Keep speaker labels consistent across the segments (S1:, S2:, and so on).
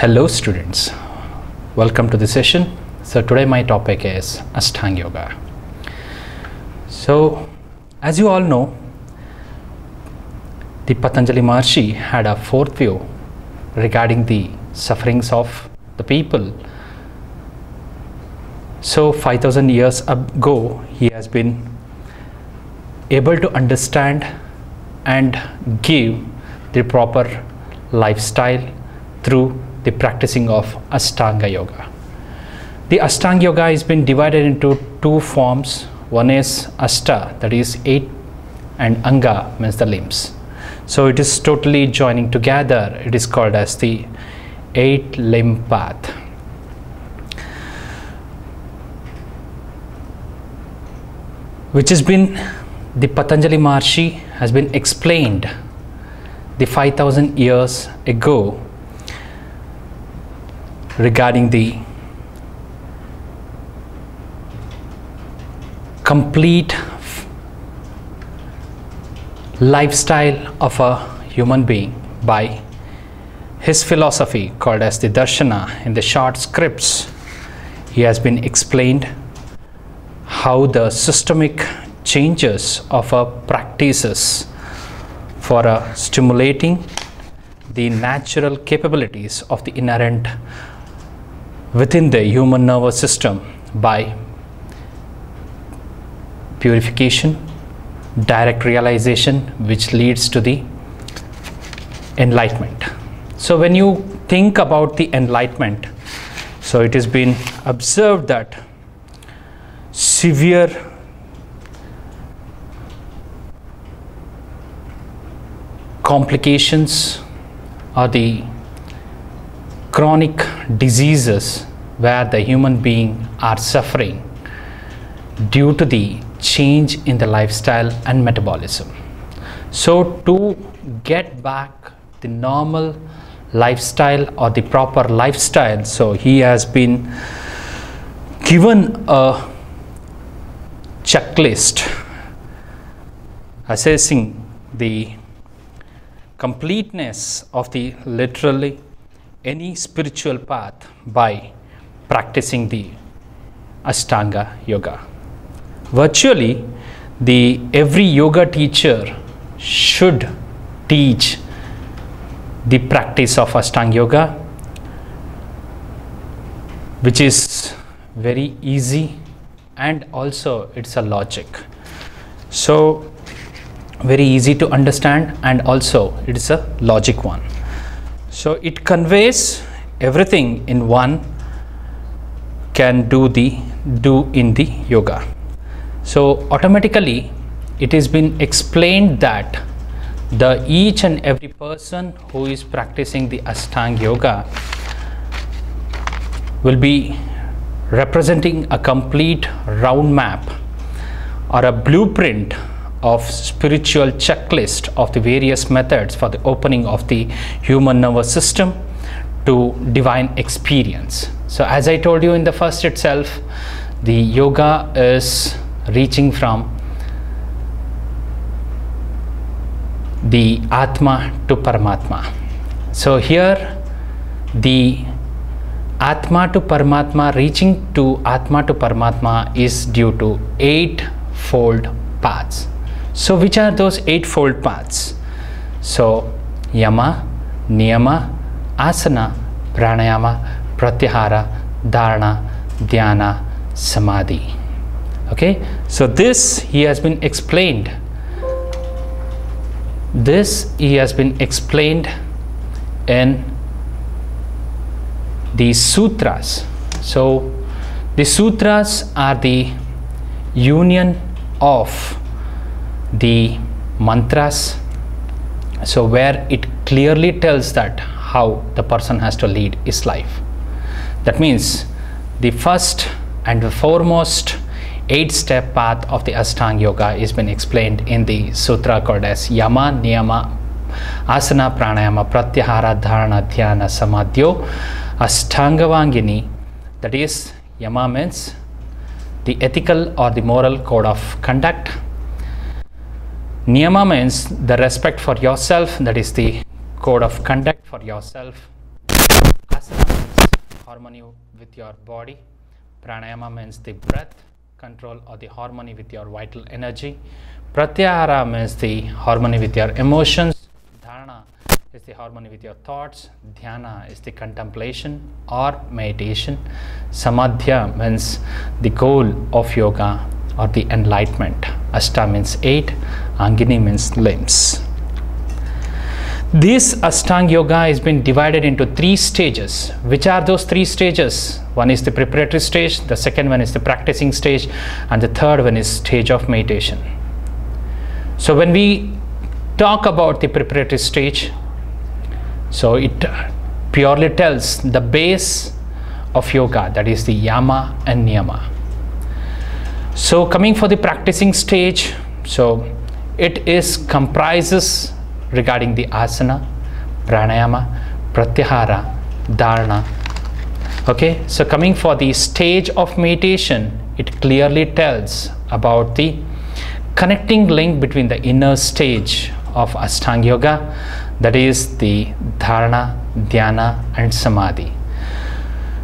S1: Hello students, welcome to the session. So today my topic is Ashtanga Yoga. So as you all know, the Patanjali Maharshi had a fourth view regarding the sufferings of the people. So 5000 years ago, he has been able to understand and give the proper lifestyle through the practicing of Ashtanga Yoga. The Ashtanga Yoga has been divided into two forms. One is Ashta, that is eight, and Anga means the limbs. So it is totally joining together. It is called as the eight limb path. Which has been the Patanjali Maharshi has been explained the 5000 years ago regarding the complete lifestyle of a human being by his philosophy called as the darshana. In the short scripts he has been explained how the systemic changes of our practices for uh, stimulating the natural capabilities of the inherent within the human nervous system by purification direct realization which leads to the enlightenment. So when you think about the enlightenment so it has been observed that severe complications are the chronic diseases where the human being are suffering due to the change in the lifestyle and metabolism. So to get back the normal lifestyle or the proper lifestyle so he has been given a checklist assessing the completeness of the literally any spiritual path by practicing the ashtanga yoga. Virtually the every yoga teacher should teach the practice of ashtanga yoga which is very easy and also it's a logic. So very easy to understand and also it is a logic one so it conveys everything in one can do the do in the yoga. So automatically it has been explained that the each and every person who is practicing the ashtanga yoga will be representing a complete round map or a blueprint of spiritual checklist of the various methods for the opening of the human nervous system to divine experience. So as i told you in the first itself the yoga is reaching from the atma to paramatma. So here the atma to paramatma reaching to atma to paramatma is due to eight fold paths so which are those eightfold paths? So yama niyama asana pranayama pratyahara dharana dhyana samadhi. Okay? So this he has been explained. This he has been explained in the sutras. So the sutras are the union of the mantras. So where it clearly tells that how the person has to lead his life. That means the first and the foremost eight step path of the ashtanga yoga is been explained in the sutra called as yama niyama asana pranayama pratyahara dharana dhyana samadhyo ashtangavangini. That is yama means the ethical or the moral code of conduct niyama means the respect for yourself that is the code of conduct for yourself asana harmony with your body. Pranayama means the breath control or the harmony with your vital energy. Pratyahara means the harmony with your emotions. Dharana is the harmony with your thoughts. Dhyana is the contemplation or meditation. Samadhya means the goal of yoga or the enlightenment. Ashta means eight. Angini means limbs. This Ashtanga Yoga has been divided into three stages. Which are those three stages? One is the preparatory stage, the second one is the practicing stage, and the third one is stage of meditation. So when we talk about the preparatory stage, so it purely tells the base of yoga, that is the yama and niyama. So coming for the practicing stage, so it is comprises regarding the asana, pranayama, pratyahara, dharana. Okay, so coming for the stage of meditation, it clearly tells about the connecting link between the inner stage of Ashtanga Yoga, that is the dharana, dhyana, and samadhi.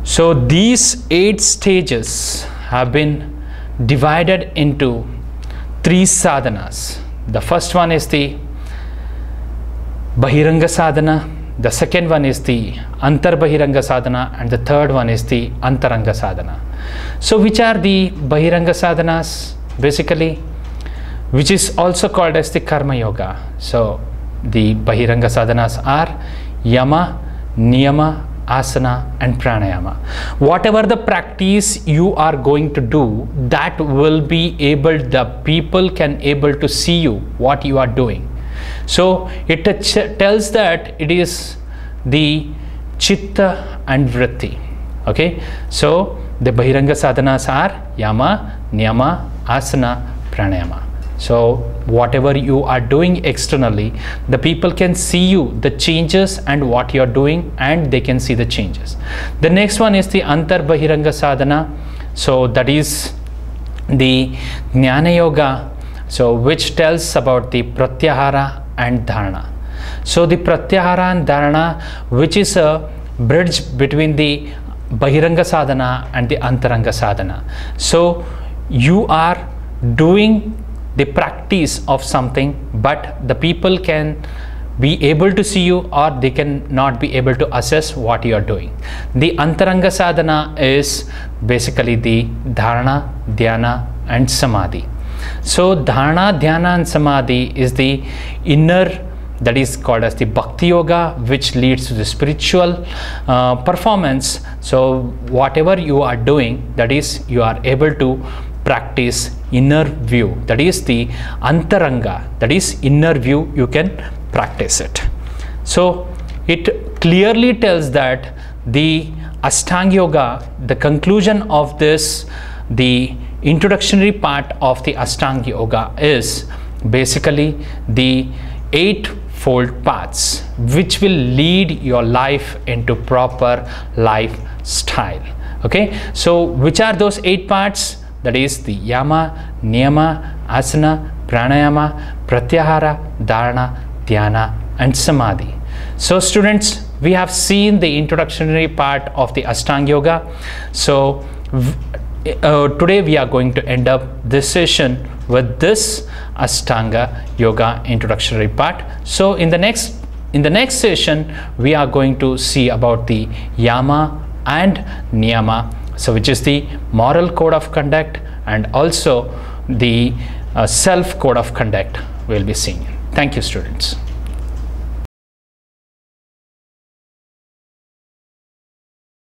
S1: So these eight stages have been divided into three sadhanas. The first one is the Bahiranga sadhana, the second one is the Antar Bahiranga sadhana, and the third one is the Antaranga sadhana. So, which are the Bahiranga sadhanas? Basically, which is also called as the Karma Yoga. So, the Bahiranga sadhanas are Yama, Niyama, asana and pranayama whatever the practice you are going to do that will be able the people can able to see you what you are doing so it tells that it is the chitta and vritti. Okay. So the Bahiranga sadhanas are yama, niyama, asana, pranayama. So whatever you are doing externally, the people can see you, the changes and what you are doing and they can see the changes. The next one is the Antar Bahiranga sadhana. So that is the Jnana Yoga so which tells about the pratyahara and dharana. So the pratyahara and dharana which is a bridge between the bahiranga sadhana and the antaranga sadhana. So you are doing the practice of something but the people can be able to see you or they can not be able to assess what you are doing. The antaranga sadhana is basically the dharana, dhyana and samadhi. So dharana, dhyana and samadhi is the inner that is called as the bhakti yoga which leads to the spiritual uh, performance so whatever you are doing that is you are able to practice inner view. That is the antaranga. That is inner view. You can practice it. So it clearly tells that the ashtanga yoga the conclusion of this the introductory part of the Ashtanga Yoga is basically the eightfold paths which will lead your life into proper lifestyle. Okay, so which are those eight parts? That is the Yama, Niyama, Asana, Pranayama, Pratyahara, Dharana, Dhyana and Samadhi. So students, we have seen the introductory part of the Ashtanga Yoga. So uh, today we are going to end up this session with this Ashtanga Yoga introductory part. So in the next in the next session we are going to see about the Yama and Niyama so which is the moral code of conduct and also the uh, self code of conduct we'll be seeing. Thank you students.